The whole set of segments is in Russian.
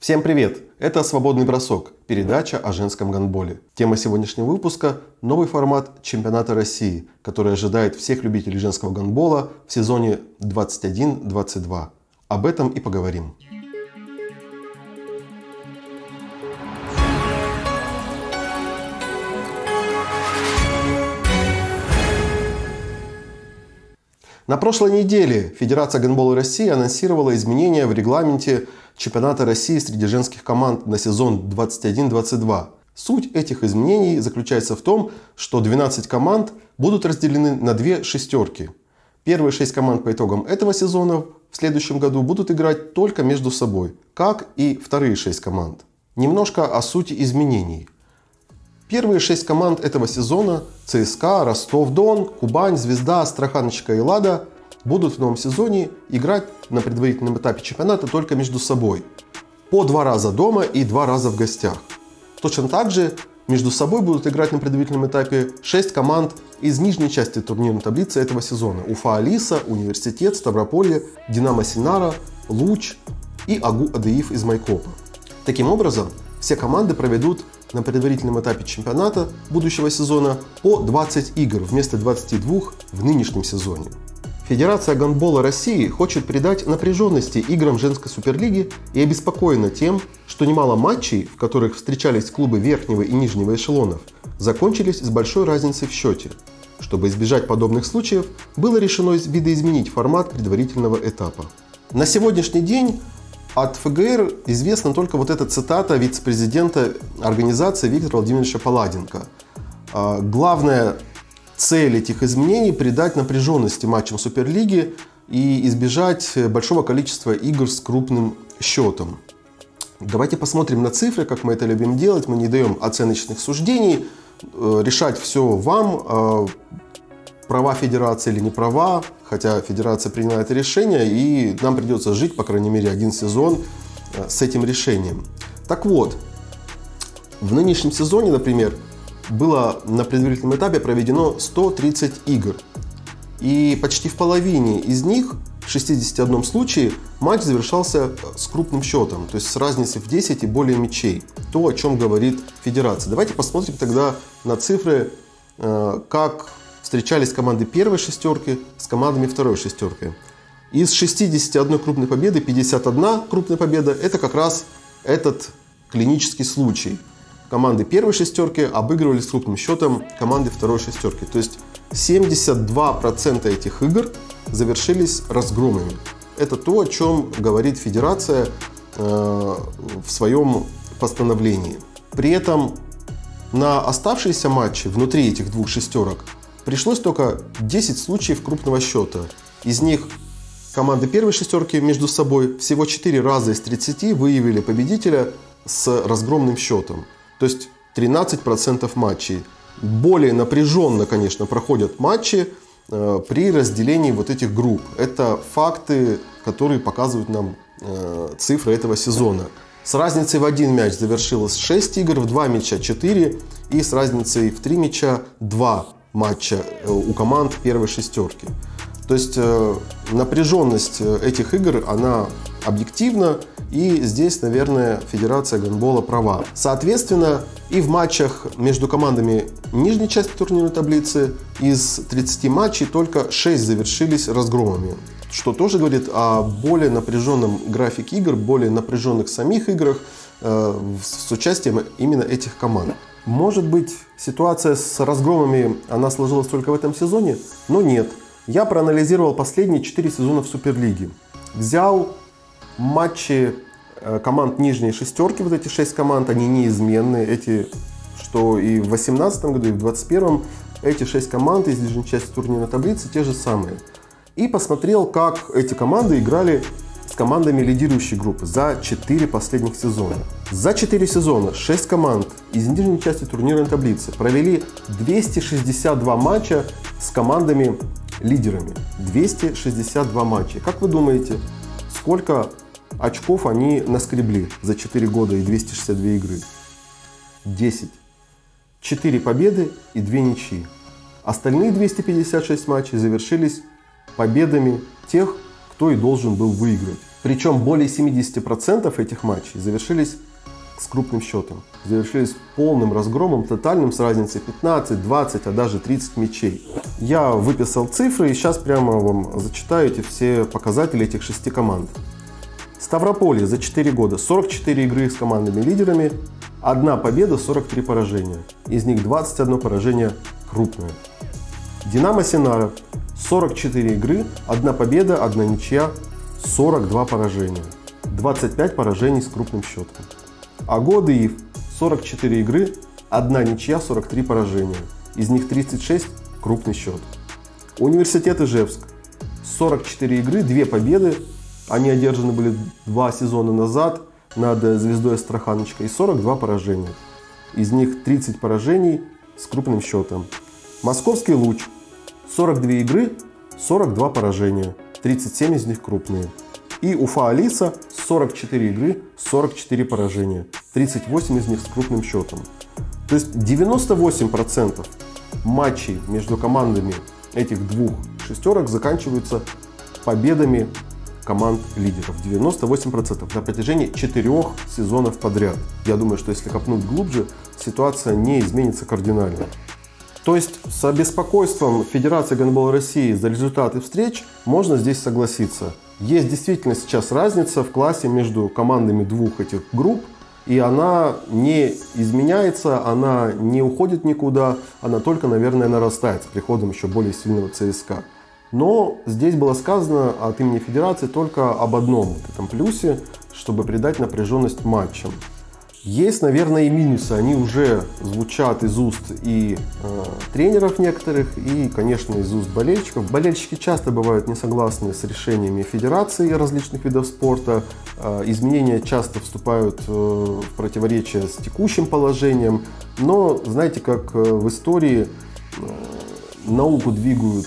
Всем привет! Это «Свободный бросок» – передача о женском гандболе. Тема сегодняшнего выпуска – новый формат чемпионата России, который ожидает всех любителей женского гандбола в сезоне 21-22. Об этом и поговорим. На прошлой неделе Федерация гандбола России анонсировала изменения в регламенте чемпионата России среди женских команд на сезон 21-22. Суть этих изменений заключается в том, что 12 команд будут разделены на две шестерки. Первые шесть команд по итогам этого сезона в следующем году будут играть только между собой, как и вторые шесть команд. Немножко о сути изменений. Первые шесть команд этого сезона – ЦСКА, Ростов-Дон, Кубань, Звезда, Астраханочка и Лада – будут в новом сезоне играть на предварительном этапе чемпионата только между собой. По два раза дома и два раза в гостях. Точно так же между собой будут играть на предварительном этапе 6 команд из нижней части турнирной таблицы этого сезона. Уфа Алиса, Университет, Ставрополье, Динамо Синара, Луч и Агу Адеев из Майкопа. Таким образом, все команды проведут на предварительном этапе чемпионата будущего сезона по 20 игр вместо 22 в нынешнем сезоне. Федерация гандбола России хочет придать напряженности играм женской суперлиги и обеспокоена тем, что немало матчей, в которых встречались клубы верхнего и нижнего эшелонов, закончились с большой разницей в счете. Чтобы избежать подобных случаев, было решено видоизменить формат предварительного этапа. На сегодняшний день от ФГР известна только вот эта цитата вице-президента организации Виктора Владимировича Паладенко. А, главная цель этих изменений – придать напряженности матчам Суперлиги и избежать большого количества игр с крупным счетом. Давайте посмотрим на цифры, как мы это любим делать. Мы не даем оценочных суждений. Э, решать все вам. А, права федерации или не права, хотя федерация приняла это решение, и нам придется жить, по крайней мере, один сезон э, с этим решением. Так вот, в нынешнем сезоне, например, было на предварительном этапе проведено 130 игр. И почти в половине из них, в 61 случае, матч завершался с крупным счетом, то есть с разницей в 10 и более мячей. То, о чем говорит федерация. Давайте посмотрим тогда на цифры, э, как встречались команды первой шестерки с командами второй шестерки. Из 61 крупной победы 51 крупная победа – это как раз этот клинический случай. Команды первой шестерки обыгрывали с крупным счетом команды второй шестерки. То есть 72% этих игр завершились разгромами. Это то, о чем говорит Федерация э, в своем постановлении. При этом на оставшиеся матчи внутри этих двух шестерок Пришлось только 10 случаев крупного счета. Из них команды первой шестерки между собой всего 4 раза из 30 выявили победителя с разгромным счетом. То есть 13% матчей. Более напряженно, конечно, проходят матчи э, при разделении вот этих групп. Это факты, которые показывают нам э, цифры этого сезона. С разницей в один мяч завершилось 6 игр, в 2 мяча 4 и с разницей в 3 мяча 2 матча э, у команд первой шестерки. То есть напряженность этих игр, она объективна, и здесь, наверное, Федерация гандбола права. Соответственно, и в матчах между командами нижней части турнирной таблицы из 30 матчей только 6 завершились разгромами. Что тоже говорит о более напряженном графике игр, более напряженных самих играх э, с участием именно этих команд. Может быть, ситуация с разгромами, она сложилась только в этом сезоне? Но нет. Я проанализировал последние 4 сезона в Суперлиге. Взял матчи э, команд нижней шестерки, вот эти 6 команд, они неизменные. Эти, что и в 2018 году, и в 2021, эти 6 команд из нижней части турнирной таблицы те же самые. И посмотрел, как эти команды играли с командами лидирующей группы за 4 последних сезона. За 4 сезона 6 команд из нижней части турнирной таблицы провели 262 матча с командами лидерами. 262 матча. Как вы думаете, сколько очков они наскребли за 4 года и 262 игры? 10. 4 победы и 2 ничьи. Остальные 256 матчей завершились победами тех, кто и должен был выиграть. Причем более 70% этих матчей завершились с крупным счетом. Завершились полным разгромом, тотальным, с разницей 15, 20, а даже 30 мячей. Я выписал цифры и сейчас прямо вам зачитаю эти все показатели этих шести команд. Ставрополье за 4 года 44 игры с командами-лидерами, одна победа, 43 поражения. Из них 21 поражение крупное. Динамо Синара 44 игры, одна победа, одна ничья, 42 поражения. 25 поражений с крупным счетом. А годы ИФ 44 игры, одна ничья, 43 поражения. Из них 36 крупный счет. Университет Ижевск 44 игры, 2 победы, они одержаны были два сезона назад над звездой Астраханочка и 42 поражения. Из них 30 поражений с крупным счетом. Московский луч. 42 игры, 42 поражения. 37 из них крупные. И Уфа Алиса 44 игры, 44 поражения. 38 из них с крупным счетом. То есть 98% матчей между командами этих двух шестерок заканчиваются победами команд лидеров. 98% на протяжении четырех сезонов подряд. Я думаю, что если копнуть глубже, ситуация не изменится кардинально. То есть с обеспокойством Федерации гандбола России за результаты встреч можно здесь согласиться. Есть действительно сейчас разница в классе между командами двух этих групп, и она не изменяется, она не уходит никуда, она только, наверное, нарастает с приходом еще более сильного ЦСКА. Но здесь было сказано от имени Федерации только об одном этом плюсе, чтобы придать напряженность матчам. Есть, наверное, и минусы. Они уже звучат из уст и э, тренеров некоторых, и, конечно, из уст болельщиков. Болельщики часто бывают не согласны с решениями федерации различных видов спорта. Э, изменения часто вступают э, в противоречие с текущим положением. Но, знаете, как э, в истории э, науку двигают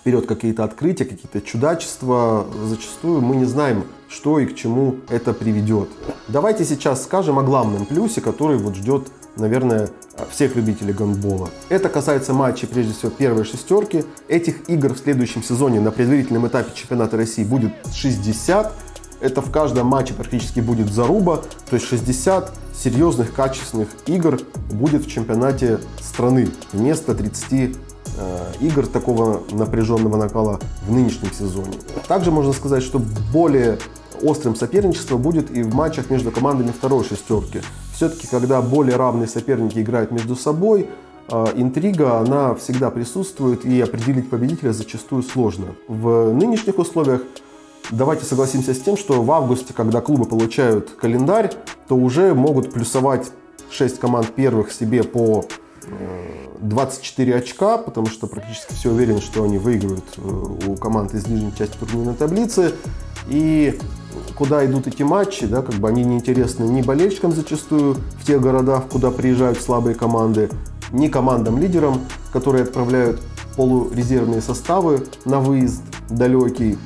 вперед какие-то открытия, какие-то чудачества, зачастую мы не знаем, что и к чему это приведет. Давайте сейчас скажем о главном плюсе, который вот ждет, наверное, всех любителей гандбола. Это касается матчей, прежде всего, первой шестерки. Этих игр в следующем сезоне на предварительном этапе чемпионата России будет 60. Это в каждом матче практически будет заруба, то есть 60 серьезных, качественных игр будет в чемпионате страны вместо 30 Э, игр такого напряженного накала в нынешнем сезоне. Также можно сказать, что более острым соперничество будет и в матчах между командами второй шестерки. Все-таки, когда более равные соперники играют между собой, э, интрига, она всегда присутствует, и определить победителя зачастую сложно. В нынешних условиях давайте согласимся с тем, что в августе, когда клубы получают календарь, то уже могут плюсовать 6 команд первых себе по 24 очка, потому что практически все уверены, что они выиграют э, у команд из нижней части турнирной таблицы. И куда идут эти матчи, да, как бы они не интересны ни болельщикам зачастую в тех городах, куда приезжают слабые команды, ни командам-лидерам, которые отправляют полурезервные составы на выезд далекий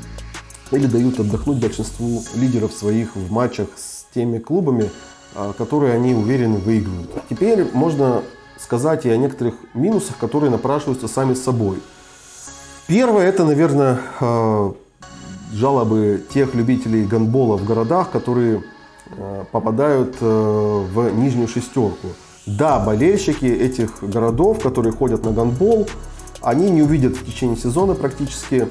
или дают отдохнуть большинству лидеров своих в матчах с теми клубами, а, которые они уверены выиграют. Теперь можно сказать и о некоторых минусах, которые напрашиваются сами собой. Первое, это, наверное, э, жалобы тех любителей гандбола в городах, которые э, попадают э, в нижнюю шестерку. Да, болельщики этих городов, которые ходят на гандбол, они не увидят в течение сезона практически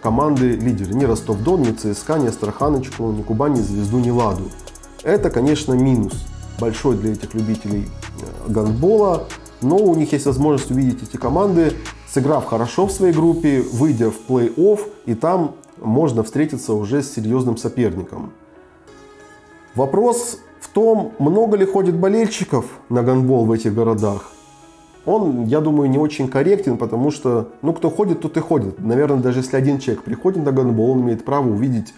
команды лидеры. Ни Ростов-Дон, ни ЦСКА, ни Астраханочку, ни Кубань, ни Звезду, ни Ладу. Это, конечно, минус большой для этих любителей э, гандбола, но у них есть возможность увидеть эти команды, сыграв хорошо в своей группе, выйдя в плей-офф, и там можно встретиться уже с серьезным соперником. Вопрос в том, много ли ходит болельщиков на гандбол в этих городах. Он, я думаю, не очень корректен, потому что, ну, кто ходит, тот и ходит. Наверное, даже если один человек приходит на гандбол, он имеет право увидеть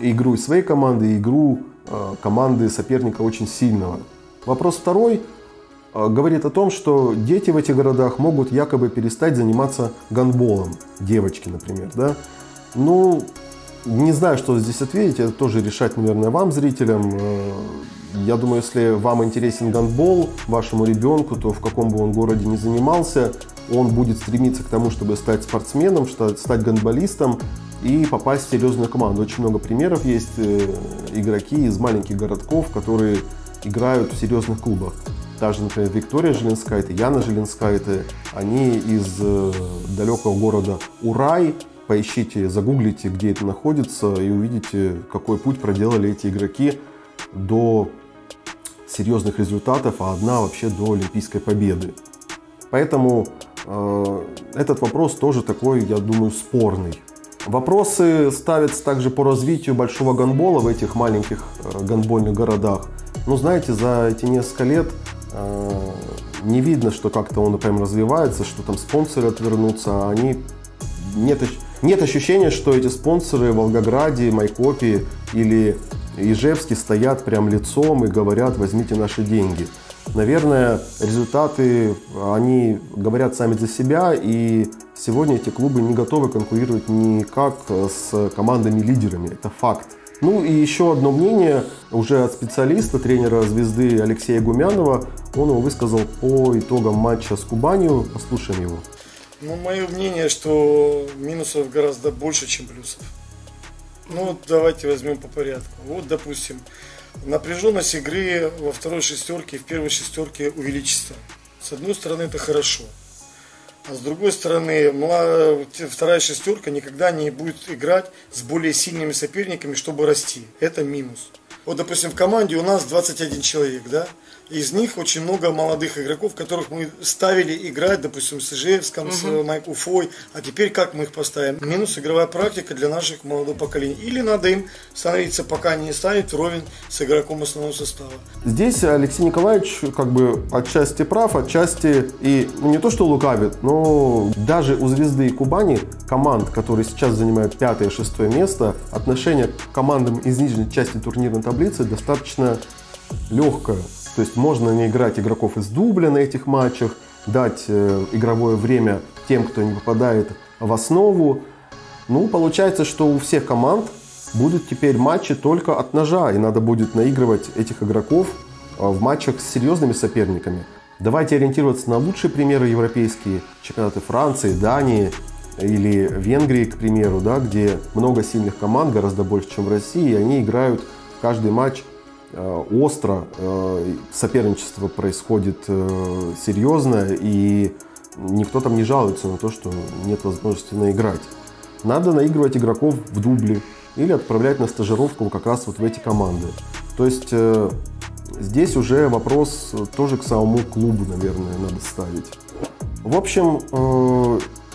игру своей команды, игру Э, команды соперника очень сильного. Вопрос второй э, говорит о том, что дети в этих городах могут якобы перестать заниматься гандболом. Девочки, например, да. Ну, не знаю, что здесь ответить, это тоже решать, наверное, вам, зрителям. Э, я думаю, если вам интересен гандбол, вашему ребенку, то в каком бы он городе ни занимался, он будет стремиться к тому, чтобы стать спортсменом, стать гандболистом. И попасть в серьезную команду. Очень много примеров есть э, игроки из маленьких городков, которые играют в серьезных клубах. Та же, например, Виктория Желенская, Яна Желенская, они из э, далекого города Урай. Поищите, загуглите, где это находится, и увидите, какой путь проделали эти игроки до серьезных результатов, а одна вообще до Олимпийской победы. Поэтому э, этот вопрос тоже такой, я думаю, спорный. Вопросы ставятся также по развитию большого гандбола в этих маленьких э, гандбольных городах. Ну, знаете, за эти несколько лет э, не видно, что как-то он прям развивается, что там спонсоры отвернутся, а они... Нет, нет ощущения, что эти спонсоры в Волгограде, Майкопе или Ижевске стоят прям лицом и говорят, возьмите наши деньги. Наверное, результаты, они говорят сами за себя, и сегодня эти клубы не готовы конкурировать никак с командами-лидерами. Это факт. Ну и еще одно мнение уже от специалиста, тренера звезды Алексея Гумянова. Он его высказал по итогам матча с Кубанью. Послушаем его. Ну, мое мнение, что минусов гораздо больше, чем плюсов. Ну, давайте возьмем по порядку. Вот, допустим, напряженность игры во второй шестерке и в первой шестерке увеличится. С одной стороны, это хорошо. А с другой стороны, вторая шестерка никогда не будет играть с более сильными соперниками, чтобы расти. Это минус. Вот, допустим, в команде у нас 21 человек, да? Из них очень много молодых игроков, которых мы ставили играть, допустим, с Ижевском, угу. с Майк Уфой. А теперь как мы их поставим? Минус игровая практика для наших молодого поколения. Или надо им становиться, пока не станет вровень с игроком основного состава. Здесь Алексей Николаевич как бы отчасти прав, отчасти и ну, не то, что лукавит, но даже у Звезды и Кубани команд, которые сейчас занимают пятое шестое место, отношение к командам из нижней части турнирной таблицы достаточно легкое. То есть можно не играть игроков из дубля на этих матчах, дать э, игровое время тем, кто не попадает в основу. Ну, получается, что у всех команд будут теперь матчи только от ножа, и надо будет наигрывать этих игроков э, в матчах с серьезными соперниками. Давайте ориентироваться на лучшие примеры европейские, чемпионаты Франции, Дании или Венгрии, к примеру, да, где много сильных команд, гораздо больше, чем в России, и они играют каждый матч остро, э, соперничество происходит э, серьезное, и никто там не жалуется на то, что нет возможности наиграть. Надо наигрывать игроков в дубле или отправлять на стажировку как раз вот в эти команды. То есть здесь уже вопрос тоже к самому клубу, наверное, надо ставить. В общем,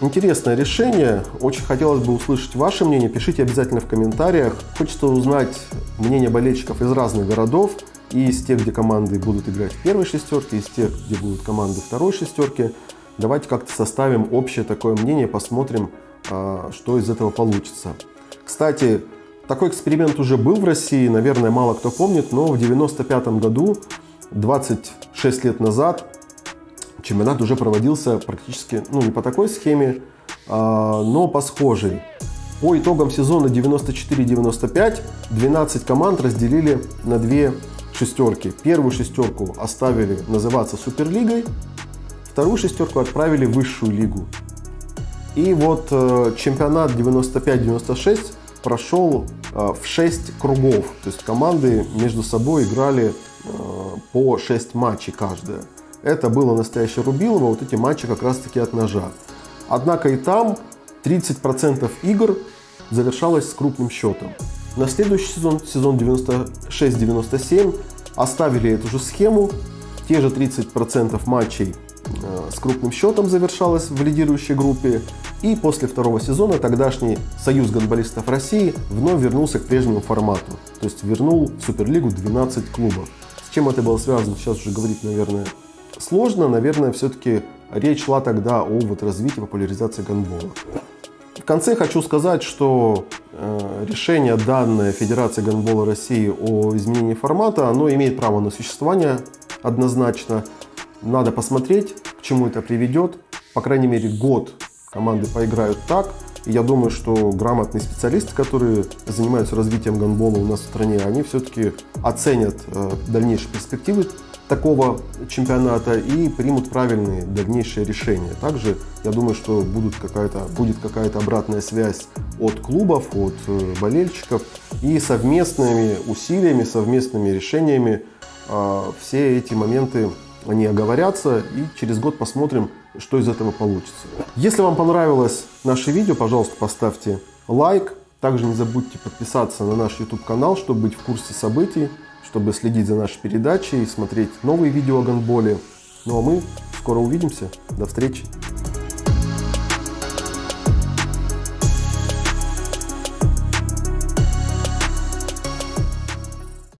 Интересное решение. Очень хотелось бы услышать ваше мнение. Пишите обязательно в комментариях. Хочется узнать мнение болельщиков из разных городов. И из тех, где команды будут играть в первой шестерке, и из тех, где будут команды второй шестерки. Давайте как-то составим общее такое мнение, посмотрим, а, что из этого получится. Кстати, такой эксперимент уже был в России, наверное, мало кто помнит, но в 1995 году, 26 лет назад, чемпионат уже проводился практически, ну не по такой схеме, а, но по схожей. По итогам сезона 94-95 12 команд разделили на две шестерки. Первую шестерку оставили называться Суперлигой, вторую шестерку отправили в высшую лигу. И вот э, чемпионат 95-96 прошел э, в 6 кругов. То есть команды между собой играли э, по 6 матчей каждая. Это было настоящее Рубилово, вот эти матчи как раз таки от ножа. Однако и там 30% игр завершалось с крупным счетом. На следующий сезон, сезон 96-97, оставили эту же схему. Те же 30% матчей э, с крупным счетом завершалось в лидирующей группе. И после второго сезона тогдашний Союз гонболистов России вновь вернулся к прежнему формату. То есть вернул в Суперлигу 12 клубов. С чем это было связано, сейчас уже говорить, наверное, сложно, наверное, все-таки речь шла тогда о вот развитии популяризации гандбола. В конце хочу сказать, что э, решение данное Федерации гандбола России о изменении формата, оно имеет право на существование однозначно. Надо посмотреть, к чему это приведет. По крайней мере, год команды поиграют так. И я думаю, что грамотные специалисты, которые занимаются развитием гандбола у нас в стране, они все-таки оценят э, дальнейшие перспективы такого чемпионата и примут правильные дальнейшие решения. Также я думаю, что будут какая-то, будет какая-то обратная связь от клубов, от э, болельщиков и совместными усилиями, совместными решениями э, все эти моменты они оговорятся и через год посмотрим, что из этого получится. Если вам понравилось наше видео, пожалуйста, поставьте лайк. Также не забудьте подписаться на наш YouTube канал, чтобы быть в курсе событий чтобы следить за нашей передачей и смотреть новые видео о гандболе. Ну а мы скоро увидимся. До встречи!